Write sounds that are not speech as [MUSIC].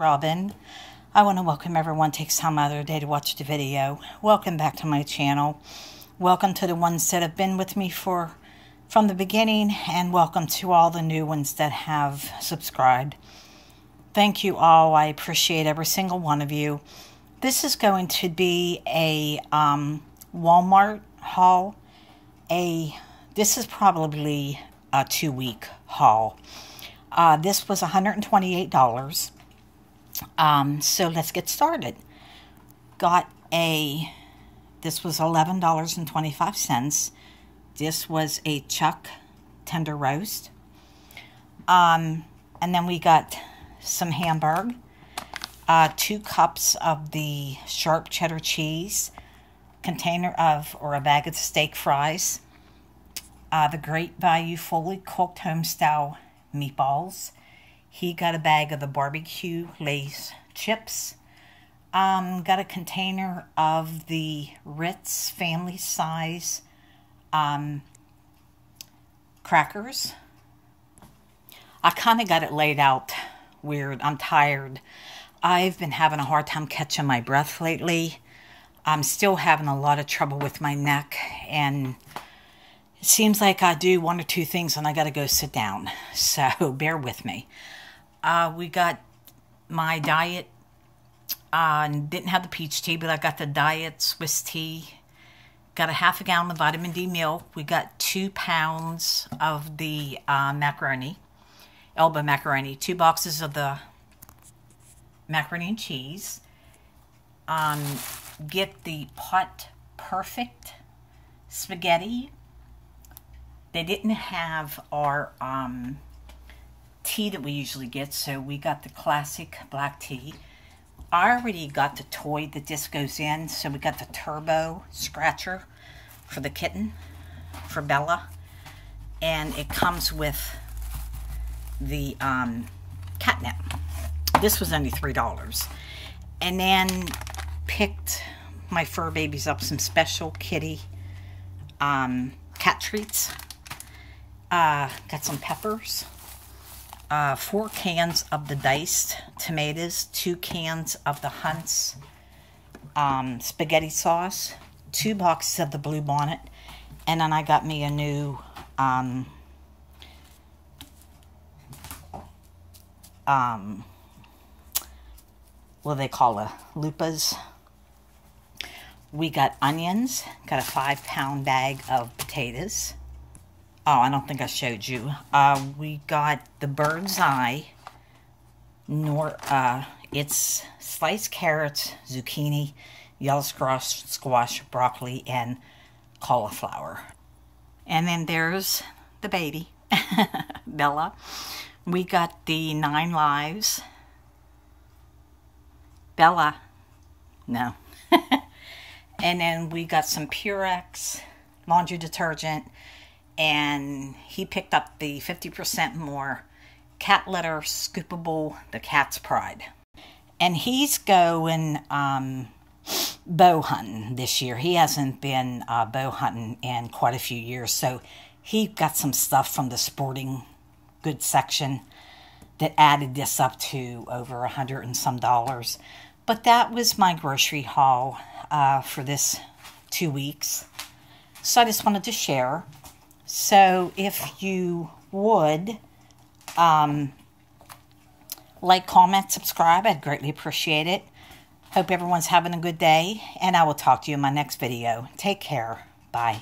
Robin. I want to welcome everyone takes time out of their day to watch the video. Welcome back to my channel. Welcome to the ones that have been with me for from the beginning and welcome to all the new ones that have subscribed. Thank you all. I appreciate every single one of you. This is going to be a um, Walmart haul. A this is probably a two week haul. Uh, this was $128. Um, so let's get started. Got a, this was $11.25. This was a chuck tender roast. Um, and then we got some Hamburg, uh, two cups of the sharp cheddar cheese, container of, or a bag of steak fries, uh, the Great Value fully cooked home style meatballs. He got a bag of the barbecue Lay's chips. Um, got a container of the Ritz family size um, crackers. I kind of got it laid out weird. I'm tired. I've been having a hard time catching my breath lately. I'm still having a lot of trouble with my neck and it seems like I do one or two things and I got to go sit down. So bear with me. Uh, we got my diet. Uh, didn't have the peach tea, but I got the diet Swiss tea. Got a half a gallon of vitamin D milk. We got two pounds of the uh, macaroni, elbow macaroni. Two boxes of the macaroni and cheese. Um, get the pot perfect spaghetti they didn't have our um, tea that we usually get, so we got the classic black tea. I already got the toy that this goes in, so we got the turbo scratcher for the kitten, for Bella. And it comes with the um, catnip. This was only $3. And then picked my fur babies up some special kitty um, cat treats. Uh, got some peppers. Uh, four cans of the diced tomatoes. Two cans of the Hunt's um, spaghetti sauce. Two boxes of the Blue Bonnet. And then I got me a new... Um, um, what do they call a Lupas. We got onions. Got a five pound bag of potatoes. Oh, I don't think I showed you. Uh, we got the bird's eye. Nor, uh, it's sliced carrots, zucchini, yellow squash, squash, broccoli, and cauliflower. And then there's the baby, [LAUGHS] Bella. We got the Nine Lives. Bella. No. [LAUGHS] and then we got some Purex laundry detergent and he picked up the 50% more cat litter scoopable the cat's pride. And he's going um, bow hunting this year. He hasn't been uh, bow hunting in quite a few years. So he got some stuff from the sporting goods section that added this up to over a hundred and some dollars. But that was my grocery haul uh, for this two weeks. So i just wanted to share so if you would um, like, comment, subscribe, I'd greatly appreciate it. Hope everyone's having a good day, and I will talk to you in my next video. Take care. Bye.